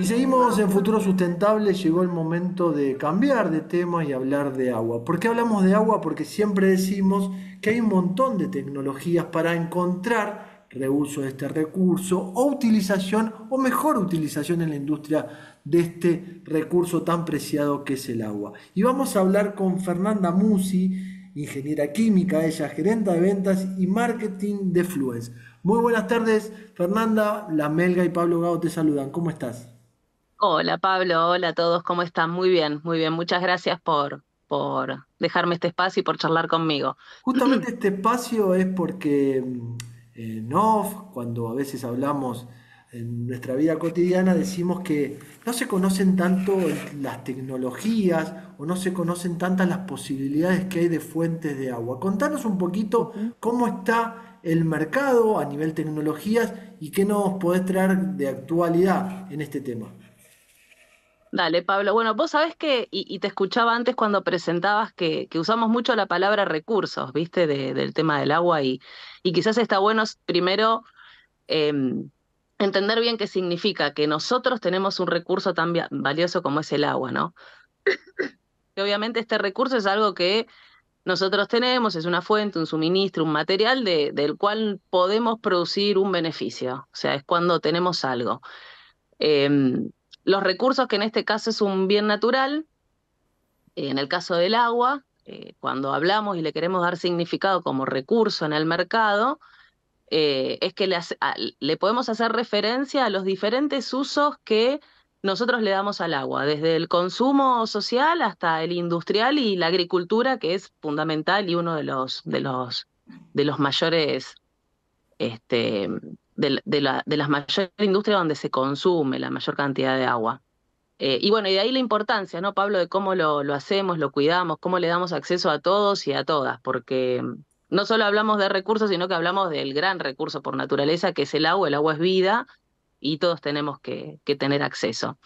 Y seguimos en Futuro Sustentable, llegó el momento de cambiar de tema y hablar de agua. ¿Por qué hablamos de agua? Porque siempre decimos que hay un montón de tecnologías para encontrar reuso de este recurso o utilización o mejor utilización en la industria de este recurso tan preciado que es el agua. Y vamos a hablar con Fernanda Musi, ingeniera química, ella gerente de ventas y marketing de Fluence. Muy buenas tardes, Fernanda, la Melga y Pablo Gao te saludan. ¿Cómo estás? Hola Pablo, hola a todos, ¿cómo están? Muy bien, muy bien. Muchas gracias por, por dejarme este espacio y por charlar conmigo. Justamente este espacio es porque mm, en off, cuando a veces hablamos en nuestra vida cotidiana, decimos que no se conocen tanto las tecnologías o no se conocen tantas las posibilidades que hay de fuentes de agua. Contanos un poquito cómo está el mercado a nivel tecnologías y qué nos podés traer de actualidad en este tema. Dale, Pablo. Bueno, vos sabés que, y, te escuchaba antes cuando presentabas que, usamos mucho la palabra recursos, ¿viste? del tema del agua y, y quizás está bueno primero em, entender bien qué significa que nosotros tenemos un recurso tan valioso como es el agua, ¿no? que obviamente este recurso es algo que nosotros tenemos, es una fuente, un suministro, un material de, del cual podemos producir un beneficio, o sea, es cuando tenemos algo. Em, los recursos, que en este caso es un bien natural, en el caso del agua, eh, cuando hablamos y le queremos dar significado como recurso en el mercado, eh, es que le, podemos hacer referencia a los diferentes usos que nosotros le damos al agua, desde el consumo social hasta el industrial y la agricultura, que es fundamental y uno de los, de los, de los mayores este, de, la, de las mayores industrias donde se consume la mayor cantidad de agua. Eh, y bueno, y de ahí la importancia, ¿no, Pablo, de cómo lo, lo, hacemos, lo cuidamos, cómo le damos acceso a todos y a todas, porque no solo hablamos de recursos, sino que hablamos del gran recurso por naturaleza, que es el agua, el agua es vida, y todos tenemos que, que tener acceso.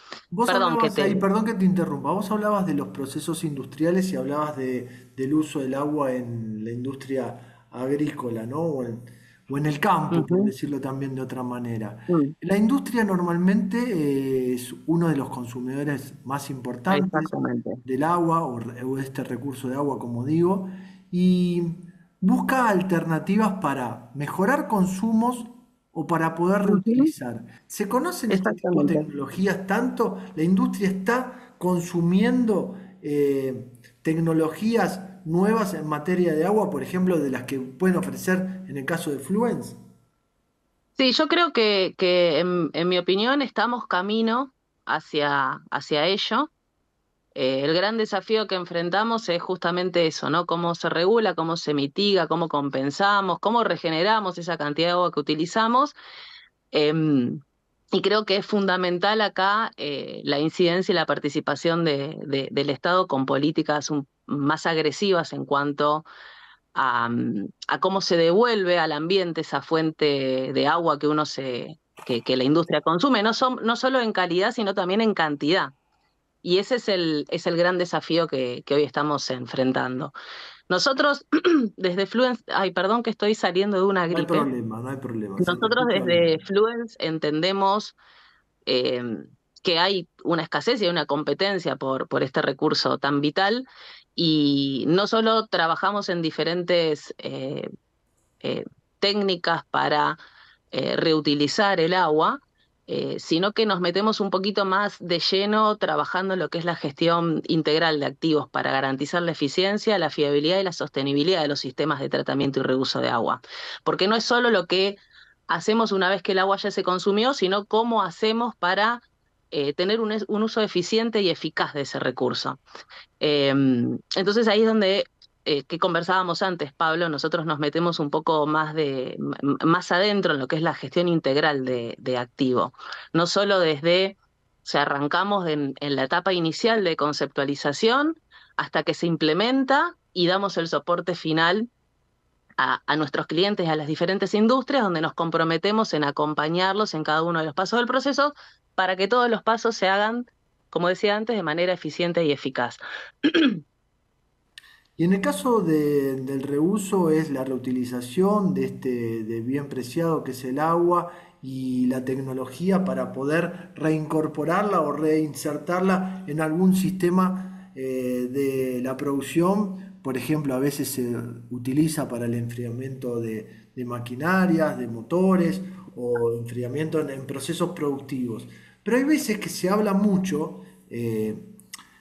perdón, que te... perdón que te interrumpa, vos hablabas de los procesos industriales y hablabas de, del uso del agua en la industria agrícola, ¿no? o en el campo, por decirlo también de otra manera. La industria normalmente eh, es uno de los consumidores más importantes del agua o, de este recurso de agua, como digo, y busca alternativas para mejorar consumos o para poder reutilizar. ¿Se conocen estas tecnologías tanto? ¿La industria está consumiendo eh, tecnologías nuevas en materia de agua, por ejemplo, de las que pueden ofrecer en el caso de Fluence? Sí, yo creo que, que en, mi opinión estamos camino hacia, hacia ello. Eh, el gran desafío que enfrentamos es justamente eso, ¿no? Cómo se regula, cómo se mitiga, cómo compensamos, cómo regeneramos esa cantidad de agua que utilizamos. Em, y creo que es fundamental acá eh, la incidencia y la participación de, del Estado con políticas más agresivas en cuanto a, mm, a, cómo se devuelve al ambiente esa fuente de agua que uno se que, la industria consume, no, son, no solo en calidad, sino también en cantidad. Y ese es el, es el gran desafío que hoy estamos enfrentando. Nosotros desde Fluence, ay, perdón que estoy saliendo de una gripe. No hay problema, no hay problema. Nosotros desde Fluence entendemos em, que hay una escasez y una competencia por, por este recurso tan vital y no solo trabajamos en diferentes eh, eh, técnicas para eh, reutilizar el agua, eh, sino que nos metemos un poquito más de lleno trabajando en lo que es la gestión integral de activos para garantizar la eficiencia, la fiabilidad y la sostenibilidad de los sistemas de tratamiento y reuso de agua. Porque no es solo lo que hacemos una vez que el agua ya se consumió, sino cómo hacemos para eh, tener un, uso eficiente y eficaz de ese recurso. Em, entonces ahí es donde eh, que conversábamos antes, Pablo, nosotros nos metemos un poco más, de, más adentro en lo que es la gestión integral de, de activo. No solo desde, o arrancamos en, la etapa inicial de conceptualización hasta que se implementa y damos el soporte final a, a, nuestros clientes, a las diferentes industrias, donde nos comprometemos en acompañarlos en cada uno de los pasos del proceso para que todos los pasos se hagan, como decía antes, de manera eficiente y eficaz. Y en el caso del reuso es la reutilización de este de bien preciado que es el agua y la tecnología para poder reincorporarla o reinsertarla en algún sistema eh, de la producción. Por ejemplo, a veces se utiliza para el enfriamiento de, maquinarias, de motores o enfriamiento en, procesos productivos. Pero hay veces que se habla mucho eh,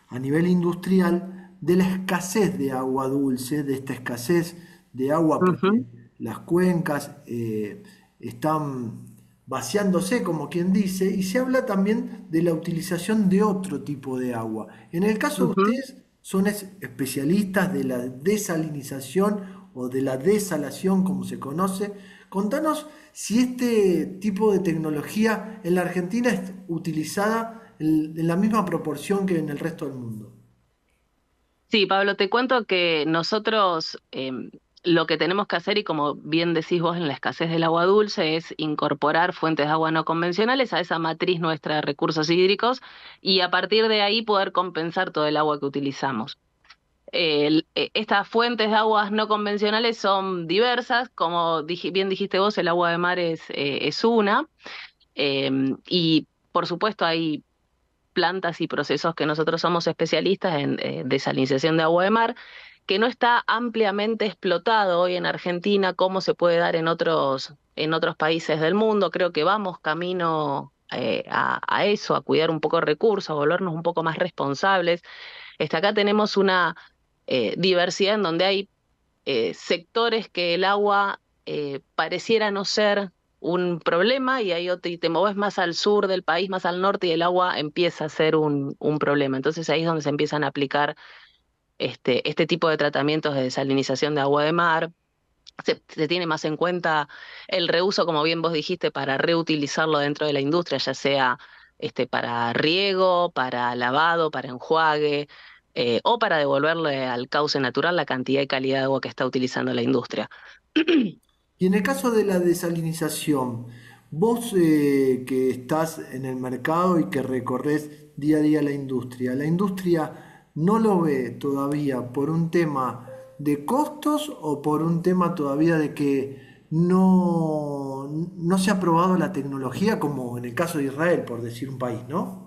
a nivel industrial de la escasez de agua dulce, de esta escasez de agua, porque las cuencas eh, están vaciándose, como quien dice, y se habla también de la utilización de otro tipo de agua. En el caso de ustedes, son especialistas de la desalinización o de la desalación, como se conoce. Contanos si este tipo de tecnología en la Argentina es utilizada en la misma proporción que en el resto del mundo. Sí, Pablo, te cuento que nosotros em, lo que tenemos que hacer, y como bien decís vos en la escasez del agua dulce, es incorporar fuentes de agua no convencionales a esa matriz nuestra de recursos hídricos y a partir de ahí poder compensar todo el agua que utilizamos. E, estas fuentes de aguas no convencionales son diversas, como bien dijiste vos, el agua de mar es, eh, una, em, y por supuesto hay plantas y procesos que nosotros somos especialistas en eh, desalinización de agua de mar, que no está ampliamente explotado hoy en Argentina como se puede dar en otros, en otros países del mundo. Creo que vamos camino eh, a, eso, a cuidar un poco recursos, a volvernos un poco más responsables. Este, acá tenemos una eh, diversidad en donde hay sectores que el agua pareciera no ser un problema y otro, y te mueves más al sur del país, más al norte, y el agua empieza a ser un, un problema. Entonces ahí es donde se empiezan a aplicar este, este tipo de tratamientos de desalinización de agua de mar. Se, tiene más en cuenta el reuso, como bien vos dijiste, para reutilizarlo dentro de la industria, ya sea este, para riego, para lavado, para enjuague, eh, o para devolverle al cauce natural la cantidad y calidad de agua que está utilizando la industria. Y en el caso de la desalinización, vos eh, que estás en el mercado y que recorres día a día la industria, ¿la industria no lo ve todavía por un tema de costos o por un tema todavía de que no, no se ha probado la tecnología como en el caso de Israel, por decir un país, ¿no?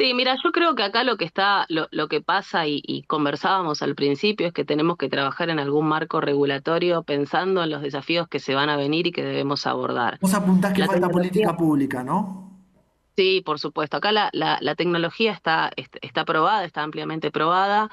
Sí, mira, yo creo que acá lo que está, lo, que pasa y, conversábamos al principio es que tenemos que trabajar en algún marco regulatorio pensando en los desafíos que se van a venir y que debemos abordar. Vos apuntás que falta política pública, ¿no? Sí, por supuesto. Acá la, la, tecnología está, está probada, está ampliamente probada.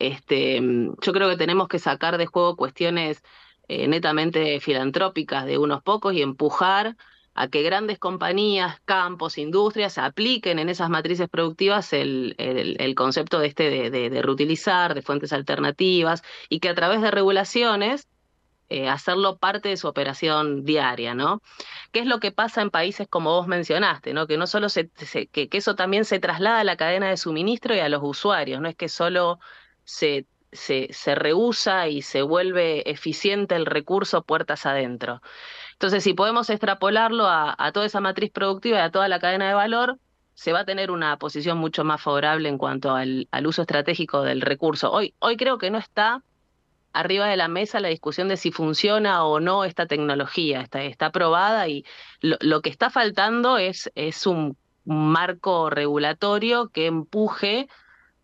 Este, yo creo que tenemos que sacar de juego cuestiones eh, netamente filantrópicas de unos pocos y empujar a que grandes compañías, campos, industrias apliquen en esas matrices productivas el, el, concepto de este de, de, reutilizar, de fuentes alternativas, y que a través de regulaciones eh, hacerlo parte de su operación diaria, ¿no? ¿Qué es lo que pasa en países como vos mencionaste, ¿no? Que no solo se, que, eso también se traslada a la cadena de suministro y a los usuarios, no es que solo se, se, se rehúsa y se vuelve eficiente el recurso puertas adentro. Entonces, si podemos extrapolarlo a, toda esa matriz productiva y a toda la cadena de valor, se va a tener una posición mucho más favorable en cuanto al, uso estratégico del recurso. Hoy, hoy creo que no está arriba de la mesa la discusión de si funciona o no esta tecnología. Está, está aprobada y lo, que está faltando es, es un marco regulatorio que empuje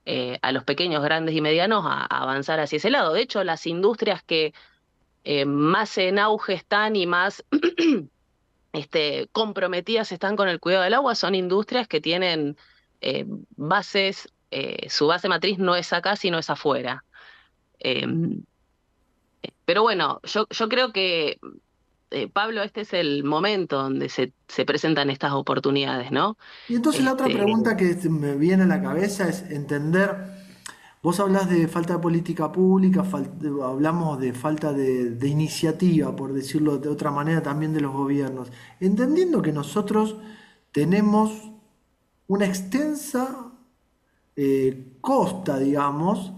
eh, a los pequeños, grandes y medianos a, avanzar hacia ese lado. De hecho, las industrias que eh, más en auge están y más este, comprometidas están con el cuidado del agua son industrias que tienen eh, bases, su base matriz no es acá, sino es afuera. Em, pero bueno, yo, yo creo que, eh, Pablo, este es el momento donde se, se, presentan estas oportunidades, ¿no? Y entonces la otra este, pregunta que me viene a la cabeza es entender, vos hablas de falta de política pública, hablamos de falta de, iniciativa, por decirlo de otra manera, también de los gobiernos, entendiendo que nosotros tenemos una extensa eh, costa, digamos,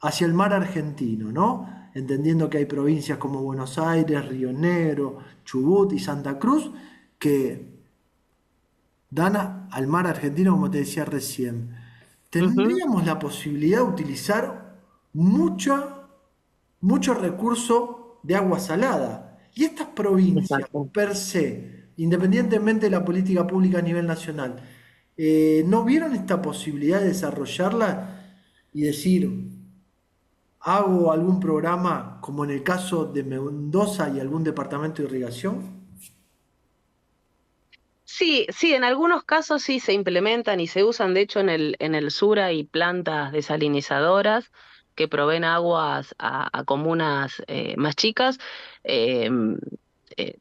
hacia el mar argentino, ¿no? entendiendo que hay provincias como Buenos Aires, Río Negro, Chubut y Santa Cruz que dan al mar argentino, como te decía recién. Tendríamos la posibilidad de utilizar mucho, mucho recurso de agua salada. Y estas provincias per se independientemente de la política pública a nivel nacional, eh, ¿no vieron esta posibilidad de desarrollarla y decir, hago algún programa como en el caso de Mendoza y algún departamento de irrigación? Sí, sí, en algunos casos sí se implementan y se usan, de hecho en el, en el sur hay plantas desalinizadoras que proveen aguas a, comunas eh, más chicas. Em, eh,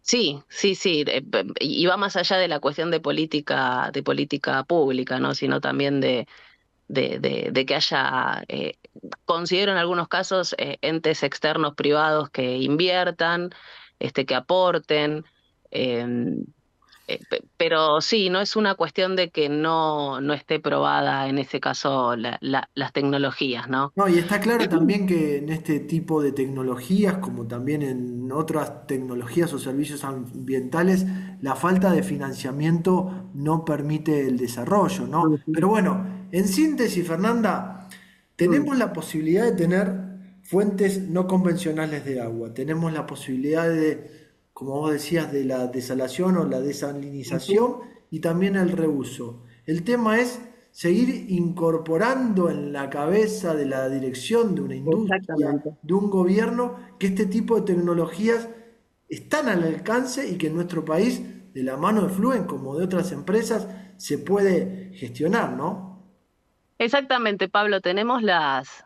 sí, sí, sí, eh, y va más allá de la cuestión de política, de política pública, ¿no? Sino también de, de, que haya, considero en algunos casos, entes externos privados que inviertan, este, que aporten. Eh, pero sí, no es una cuestión de que no, no esté probada en ese caso las tecnologías, ¿no? No, y está claro también que en este tipo de tecnologías, como también en otras tecnologías o servicios ambientales, la falta de financiamiento no permite el desarrollo, ¿no? Pero bueno, en síntesis, Fernanda, tenemos la posibilidad de tener fuentes no convencionales de agua, tenemos la posibilidad de como vos decías, de la desalación o la desalinización y también el reuso. El tema es seguir incorporando en la cabeza de la dirección de una industria, de un gobierno, que este tipo de tecnologías están al alcance y que en nuestro país, de la mano de Fluen como de otras empresas, se puede gestionar, ¿no? Exactamente, Pablo, tenemos las,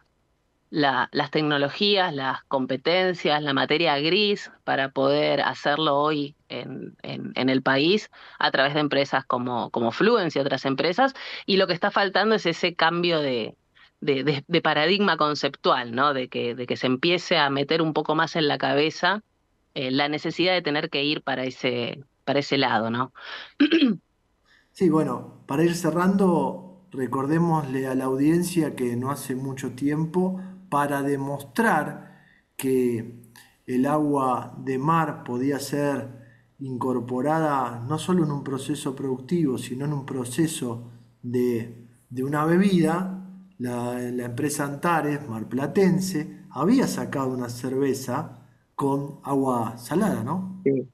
las tecnologías, las competencias, la materia gris para poder hacerlo hoy en, el país a través de empresas como, como Fluence y otras empresas. Y lo que está faltando es ese cambio de, paradigma conceptual, ¿no? De que, de que se empiece a meter un poco más en la cabeza eh, la necesidad de tener que ir para ese, para ese lado, ¿no? Sí, bueno, para ir cerrando, recordémosle a la audiencia que no hace mucho tiempo para demostrar que el agua de mar podía ser incorporada no solo en un proceso productivo, sino en un proceso de, una bebida, la, empresa Antares, marplatense, había sacado una cerveza con agua salada, ¿no? Sí,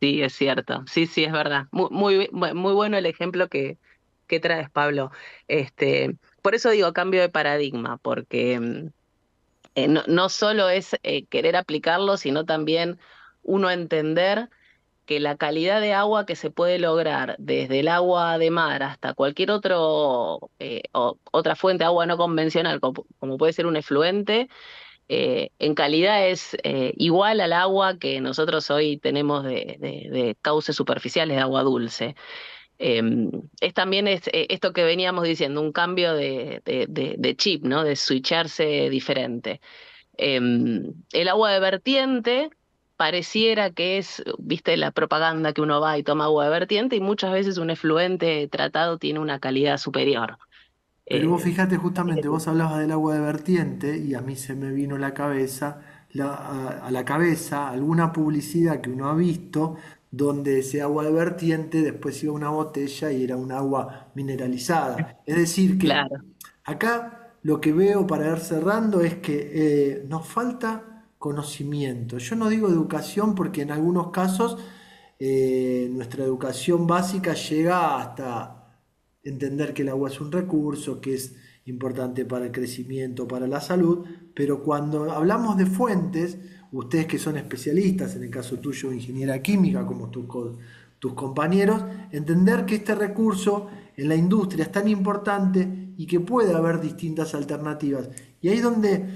sí es cierto. Sí, sí, es verdad. Muy, muy, muy bueno el ejemplo que, que traes, Pablo. Este, por eso digo cambio de paradigma, porque mm, eh, no, solo es eh, querer aplicarlo, sino también uno entender que la calidad de agua que se puede lograr desde el agua de mar hasta cualquier otro, eh, otra fuente de agua no convencional, como, puede ser un efluente, en calidad es igual al agua que nosotros hoy tenemos de, de cauces superficiales de agua dulce. Em, es también es, eh, esto que veníamos diciendo, un cambio de, de, chip, ¿no? De switcharse diferente. Em, el agua de vertiente pareciera que es, viste, la propaganda que uno va y toma agua de vertiente y muchas veces un efluente tratado tiene una calidad superior. Pero vos eh, fíjate justamente, vos hablabas del agua de vertiente y a mí se me vino la cabeza, a, la cabeza alguna publicidad que uno ha visto donde ese agua de vertiente después iba a una botella y era un agua mineralizada. Es decir, que acá lo que veo para ir cerrando es que eh, nos falta conocimiento. Yo no digo educación porque en algunos casos eh, nuestra educación básica llega hasta entender que el agua es un recurso, que es importante para el crecimiento, para la salud, pero cuando hablamos de fuentes, ustedes que son especialistas, en el caso tuyo ingeniera química, como tus compañeros, entender que este recurso en la industria es tan importante y que puede haber distintas alternativas. Y ahí es donde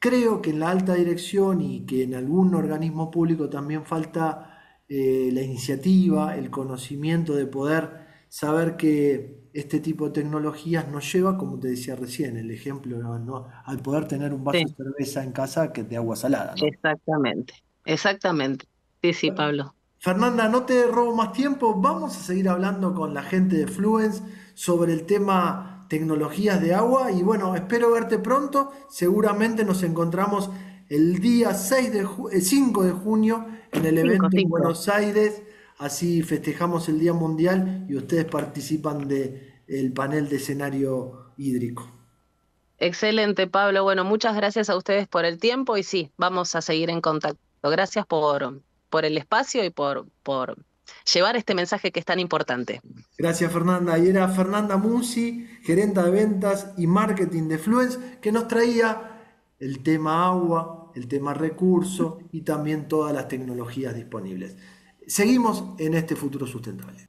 creo que en la alta dirección y que en algún organismo público también falta eh, la iniciativa, el conocimiento de poder saber que este tipo de tecnologías nos lleva, como te decía recién, el ejemplo, ¿no? al poder tener un vaso de cerveza en casa que es de agua salada. Exactamente, exactamente. Sí, sí, Pablo. Fernanda, no te robo más tiempo, vamos a seguir hablando con la gente de Fluence sobre el tema tecnologías de agua y bueno, espero verte pronto, seguramente nos encontramos el día 6 de 5 de junio en el evento en Buenos Aires Así festejamos el Día Mundial y ustedes participan del panel de escenario hídrico. Excelente, Pablo. Bueno, muchas gracias a ustedes por el tiempo y sí, vamos a seguir en contacto. Gracias por, por el espacio y por, por, llevar este mensaje que es tan importante. Gracias Fernanda. Y era Fernanda Musi, gerente de ventas y marketing de Fluence, que nos traía el tema agua, el tema recurso y también todas las tecnologías disponibles. Seguimos en este futuro sustentable.